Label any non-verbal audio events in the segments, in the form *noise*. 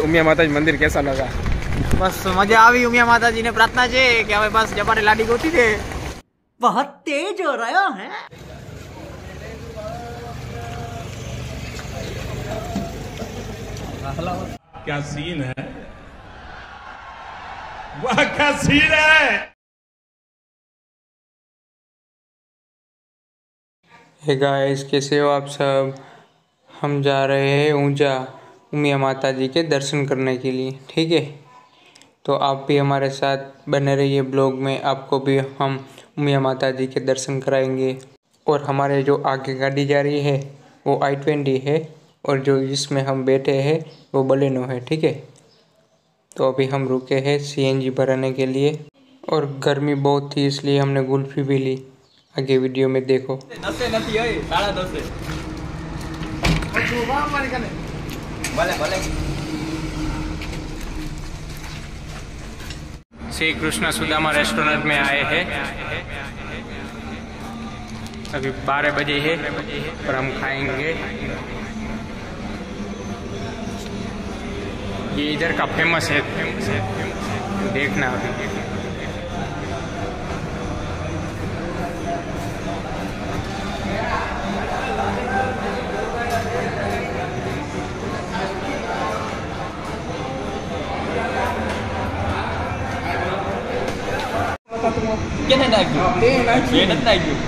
ઉમિયા માતાજી મંદિર કેસા લગા બસ મજા આવી ઉમિયા માતાજીને પ્રાર્થના છે કે હવે બસ જપાને લાડી ગોતી છે બહુત તેજ હો રહ્યા હે क्या सीन है वाह क्या सीन है हे गाइस कैसे हो आप सब हम जा रहे हैं ऊंचा उमिया माता जी के दर्शन करने के लिए, ठीक है? तो आप भी हमारे साथ बने रहिए ब्लॉग में। आपको भी हम उमिया माता जी के दर्शन कराएँगे। और हमारे जो आगे गाड़ी जा रही है, वो आई ट्वेंटी है और जो जिसमें हम बैठे हैं, वो बलेनो है, ठीक है? तो अभी हम रुके हैं सीएनजी भराने के लिए। और गर्मी बहुत थी, इसलिए हमने गुल्फी भी ली। आगे वीडियो में देखो। नसे नसी। ભલે ભલે श्री कृष्ण सुदामा रेस्टोरेंट में आए हैं अभी बारह बजे है और हम खाएंगे ये इधर का फेमस है देखना अभी કેને નાખ્યું તે નથી નાખ્યું.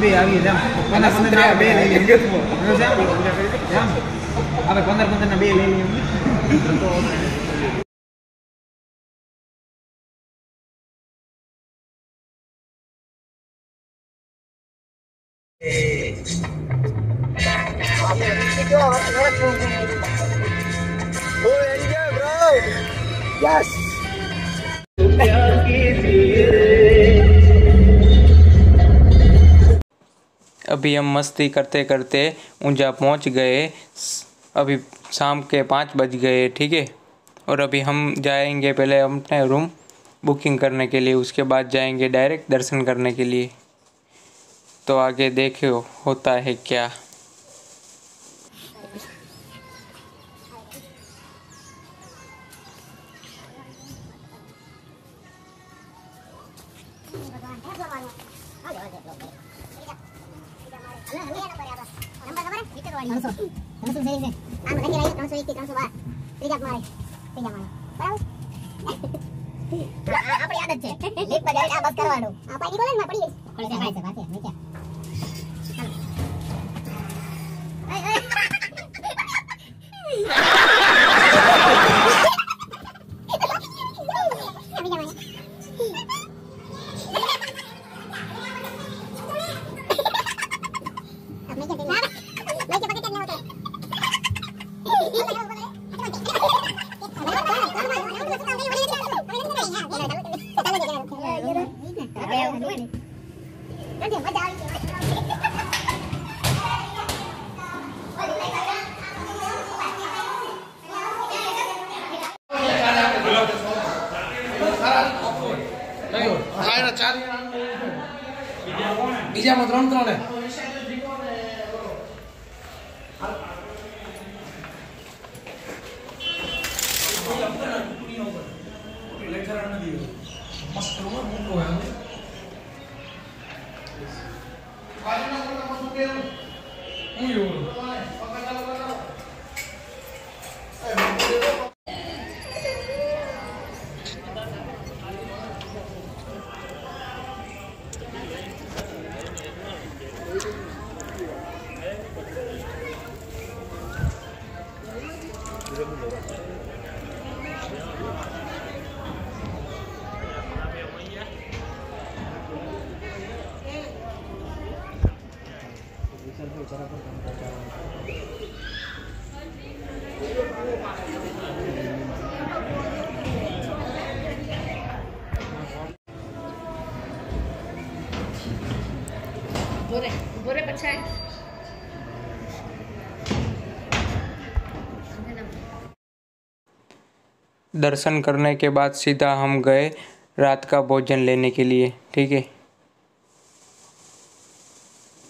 બે આવી જામ પંદર પંદર બે લઈ લઈએ જામ પંદર પંદર ના બે લઈ લઈએ अभी हम मस्ती करते करते ऊंजा पहुँच गए। अभी शाम के पाँच बज गए, ठीक है? और अभी हम जाएँगे पहले अपने रूम बुकिंग करने के लिए, उसके बाद जाएँगे डायरेक्ट दर्शन करने के लिए। तो आगे देखो होता है क्या ત્રણસો ત્રણસો શેરી છે આમ ઘણી લાવી ત્રણસો એક થી ત્રણસો બાર ત્રીજા મારે ત્રીજા મારે બરાબર આ આપણી આદત છે લીપ પર જાય આ બસ કરવાનું આ પાણી બોલે ને માં પડી ગઈ પડી જાય છે વાતે નીચે બીજામાં pacaran sama dia. Pas ke rumah mau keluar nih kali nggak pernah masuk dia lu iyo Thank eh, you. दर्शन करने के बाद सीधा हम गए रात का भोजन लेने के लिए, ठीक है?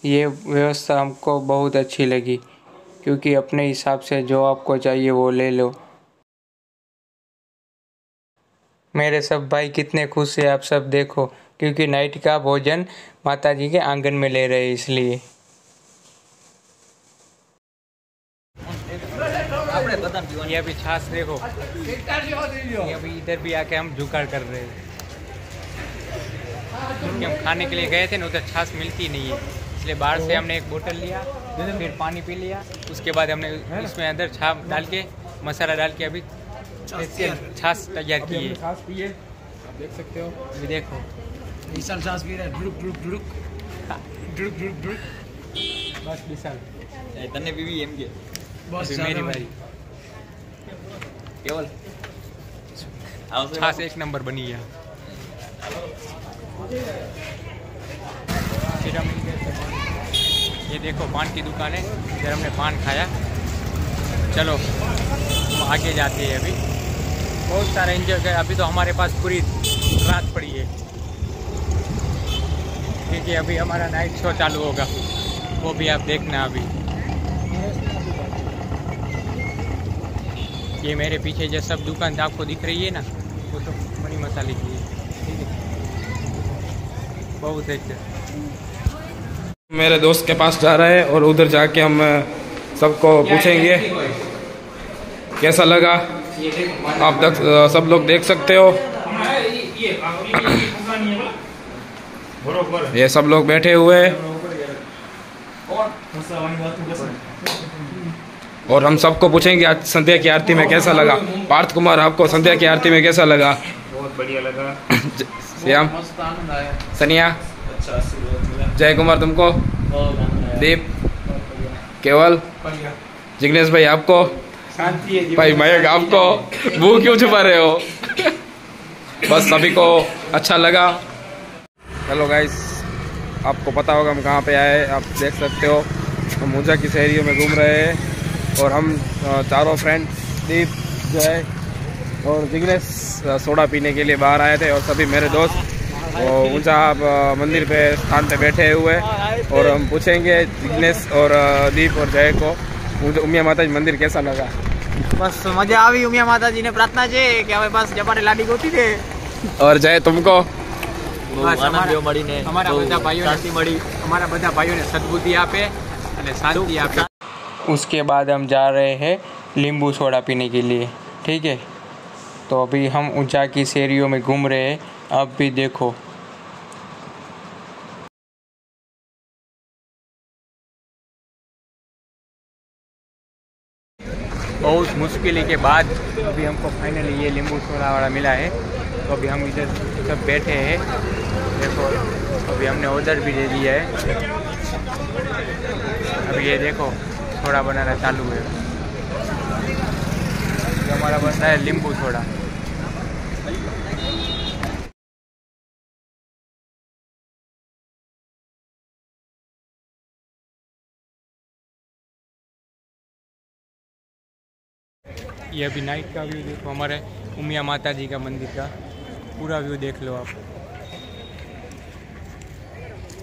ये व्यवस्था हमको बहुत अच्छी लगी, क्योंकि अपने हिसाब से जो आपको चाहिए वो ले लो। मेरे सब भाई कितने खुश है, आप सब देखो, क्योंकि नाइट का भोजन माता जी के आँगन में ले रहे हैं इसलिए। ये अभी छाछ देखो। ये अभी इधर भी आके हम जुगाड़ कर रहे हैं। क्योंकि हम खाने के लिए गए थे ना उधर छाछ मिलती नहीं है। इसलिए बाहर से हमने एक बोतल लिया फिर पानी पी लिया। उसके बाद हमने इसमें अंदर छाप डाल के मसाला डाल के अभी छाछ तैयार। की है। देख सकते हो। अभी देखो। विशाल छाछ पी बस बीवी एम के। बस मेरी भाई केवल। एक नंबर बनी है। ये देखो पान की दुकान है। इधर हमने पान खाया। चलो हम आगे जाते हैं अभी। बहुत सारा एंजॉय कर अभी तो हमारे पास पूरी रात पड़ी है। क्योंकि अभी हमारा नाइट शो चालू होगा। वो भी आप देखना अभी। ये मेरे पीछे जो सब दुकान आपको दिख रही है ना वो सब बड़ी मसाले की है। ठीक है। बहुत एक मेरे दोस्त के पास जा रहे हैं और उधर जाके हम सबको पूछेंगे। कैसा लगा? आप तक सब लोग देख सकते हो। ये सब लोग बैठे हुए हैं। और हम सबको पूछेंगे आज संध्या की आरती में कैसा लगा? पार्थ कुमार आपको संध्या की आरती में कैसा लगा? बहुत बढ़िया लगा। *coughs* श्याम? मस्त आनंद आया। सनिया? अच्छा आशीर्वाद मिला। जय कुमार तुमको? बहुत आनंद आया। दीप? केवल? जिग्नेश भाई आपको? शांति है भाई मयक आपको मुँह क्यों छुपा रहे हो? बस सभी को अच्छा लगा। हेलो गाइस आपको पता होगा हम कहाँ पे आए आप देख सकते हो हम ऊँचा की शहरियों में घूम रहे हैं। और हम अ, चारों फ्रेंड दीप जय और जिग्नेश अ, सोडा पीने के लिए बाहर आए थे और सभी मेरे दोस्त वो ऊंचा अ, मंदिर पे स्थान पे बैठे हुए हैं और हम पूछेंगे जिग्नेश और अ, दीप और जय को ऊंचा- उमिया माता जी मंदिर कैसा लगा બસ મજા આવી ઉમિયા માતાજીને પ્રાર્થના છે કે હવે બસ જપાને લાડી ગોતી દે और जय तुमको બસ આનંદ અમારા- થયો મળીને અમારા બહુ બધા ભાઈઓને શાંતિ મળી અમારા બધા ભાઈઓને સદબુદ્ધિ આપે અને શાંતિ આપે उसके बाद हम जा रहे हैं नींबू सोडा पीने के लिए, ठीक है? तो अभी हम ऊँचा की शेरियों में घूम रहे हैं, अब भी देखो। बहुत मुश्किल के बाद अभी हमको फाइनली ये नींबू सोडा वाला मिला है। तो अभी हम इधर सब बैठे हैं। देखो, अभी हमने ऑर्डर भी दे दिया है। अभी ये देखो सोडा बनाना चालू है हमारा बनता है नींबू सोडा ये अभी नाइट का व्यू देखो हमारे उमिया माता जी का मंदिर का पूरा व्यू देख लो आप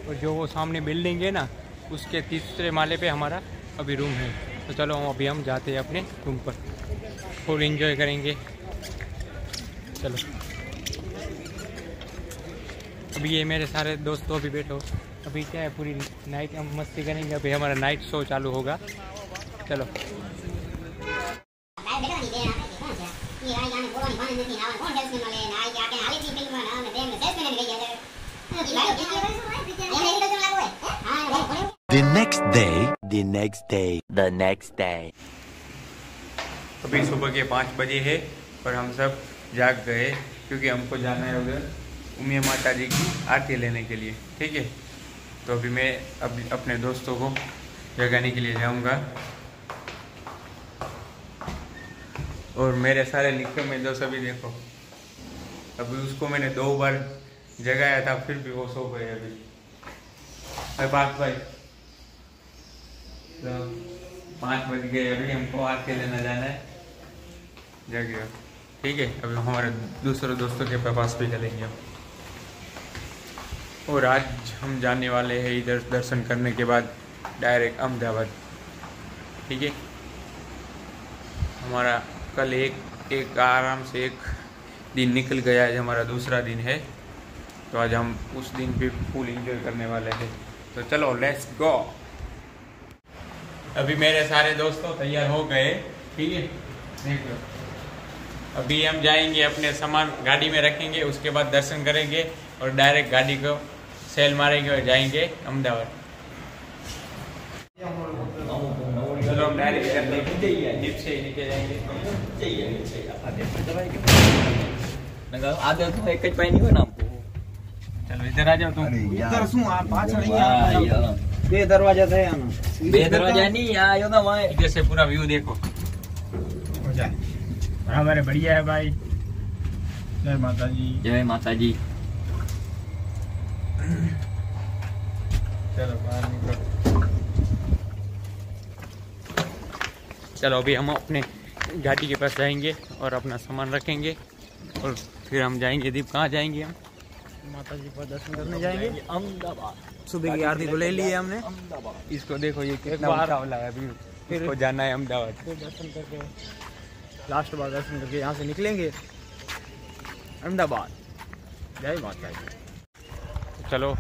और जो वो सामने बिल्डिंग है ना उसके तीसरे माले पे हमारा अभी रूम है। तो चलो अभी हम जाते हैं अपने रूम पर। फुल इंजॉय करेंगे। चलो। अभी ये मेरे सारे दोस्तों अभी बैठो। अभी क्या है पूरी नाइट हम मस्ती करेंगे। अभी हमारा नाइट शो चालू होगा। चलो। The next day, the next day, the next day. अभी सुबह के पाँच बजे है और हम सब जाग गए क्योंकि हमको जाना है उधर उमिया माता जी की आरती लेने के लिए ठीक है? तो अभी मैं अब अपने दोस्तों को जगाने के लिए जाऊँगा। और मेरे सारे निक्के में दो सभी देखो। अभी उसको मैंने दो बार जगाया था फिर भी वो सो गए अभी। अरे पार्थ भाई। तो पाँच बज गए, अभी हमको आरती लेना जाना है। जग गया ठीक है अभी हमारे दूसरे दोस्तों के पास भी चलेंगे हम। और आज हम जाने वाले हैं इधर दर्शन करने के बाद, डायरेक्ट अहमदाबाद। ठीक है? हमारा कल एक एक आराम से एक दिन निकल गया, आज हमारा दूसरा दिन है। तो आज हम उस दिन भी फुल एंजॉय करने वाले हैं। तो चलो लेट्स गो अभी मेरे सारे दोस्तों तैयार हो गए ठीक है? देख लो। अभी हम जाएँगे अपने सामान गाड़ी में रखेंगे उसके बाद दर्शन करेंगे और डायरेक्ट गाड़ी को सेल मारेंगे और जाएँगे अहमदाबाद। चलो इधर आ जाओ तुम। इधर शू आप पाछड़ બે દરવાજા થયા આનો બે દરવાજા नहीं आयो ना वहाँ इधर से पूरा व्यू देखो हमारे बढ़िया है भाई जय माता जी जय माता जी चलो बाहर निकलो चलो अभी हम अपने गाड़ी के पास जाएंगे और अपना सामान रखेंगे और फिर हम जाएंगे दीप कहाँ जाएंगे हम माता जी पर दर्शन करने जाएँगे। अहमदाबाद। सुबह की आरती को ले ली है हमने। इसको देखो ये कितना बार- ऊँचा वाला है अभी। इसको जाना है अहमदाबाद। फिर दर्शन करके लास्ट बार दर्शन करके यहाँ से निकलेंगे। अहमदाबाद। जय माता जी चलो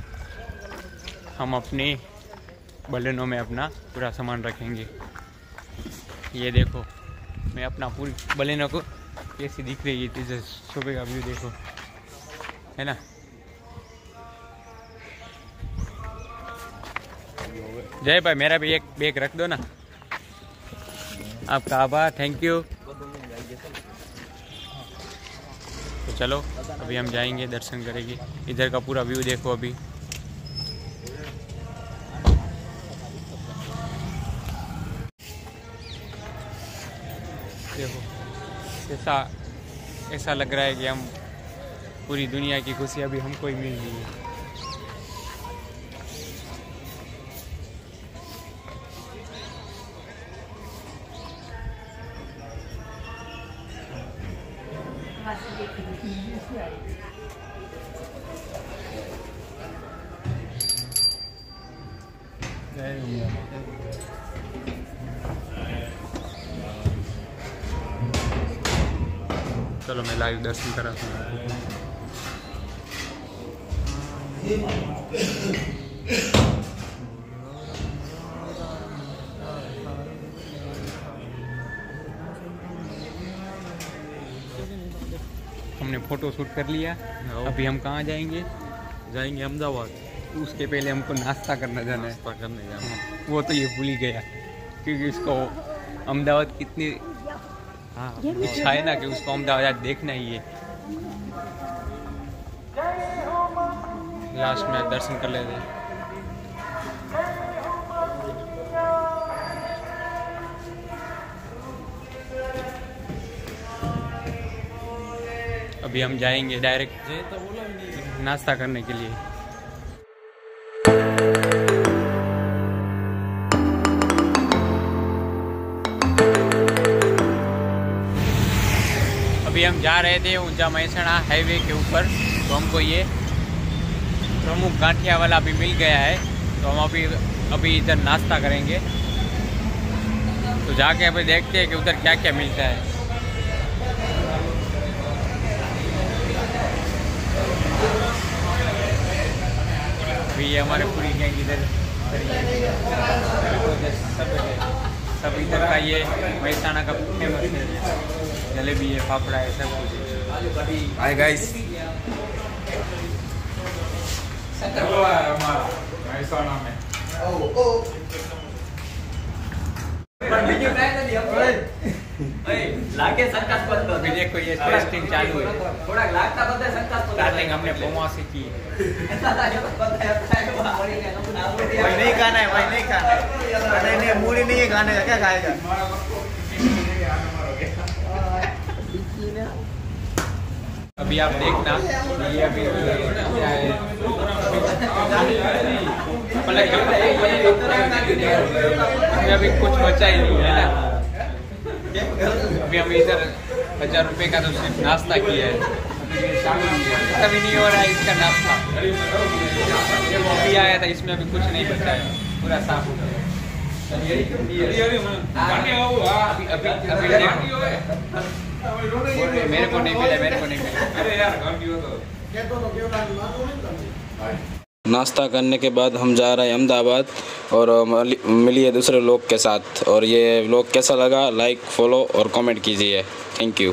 हम अपनी बलेनों में अपना पूरा सामान रखेंगे। ये देखो मैं अपना पूरी बलेनों को कैसी दिख रही है जैसे सुबह का व्यू देखो। है ना? जय भाई, मेरा भी एक बैग रख दो ना। आपका आभार थैंक यू तो चलो, अभी हम जाएँगे दर्शन करेंगे। इधर का पूरा व्यू देखो अभी। देखो, ऐसा ऐसा लग रहा है कि हम पूरी दुनिया की खुशी अभी हमको ही मिल रही है। चलो मैं लाइव दर्शन कराता हूँ। हमने फ़ोटो शूट कर लिया। अभी हम कहाँ जाएँगे? जाएँगे अहमदाबाद। उसके पहले हमको नाश्ता करना जाना है। नाश्ता करने जाना हाँ, वो तो ये भूल ही गया क्योंकि उसको अहमदाबाद कितनी हाँ इच्छा है ना कि उसको अहमदाबाद देखना ही है। लास्ट में दर्शन कर लेते हैं। अभी हम जाएँगे डायरेक्ट नाश्ता करने के लिए। हम जा रहे थे ऊँचा महसाणा हाईवे के ऊपर तो हमको ये प्रमुख गांठिया वाला अभी मिल गया है तो हम अभी अभी इधर नाश्ता करेंगे तो जाके अभी देखते हैं कि उधर क्या क्या मिलता है अभी ये हमारे पूरी गैंग इधर सब इधर का ये महसाणा का फ़ेमस है जलेबी है फाफड़ा है सब कुछ हाय गाइस महसाणा में लागे शंकास्पद अभी देखो ये टेस्टिंग चालू है થોડાક લાગતા બધા શંકાસ્પદ स्टार्टिंग हमने पोमा से की है भाई नहीं खाना है भाई नहीं खाना है नहीं नहीं मूड़ी नहीं है खाने का क्या खाएगा अभी आप देखना। ये अभी है। अभी कुछ बचा ही नहीं है ना। अभी हम इधर हज़ार रुपए का तो सिर्फ़ नाश्ता किया है। अभी नहीं हो रहा है इसका नाश्ता। अभी आया था इसमें अभी कुछ नहीं बचा है। पूरा साफ़ हो गया। अभी अभी अभी मेरे को नहीं मिला मेरे को नहीं मिला। नाश्ता करने के बाद हम जा रहे हैं अहमदाबाद और मिलिए दूसरे लोग के साथ। और ये लोग कैसा लगा लाइक फॉलो और कमेंट कीजिए। Thank you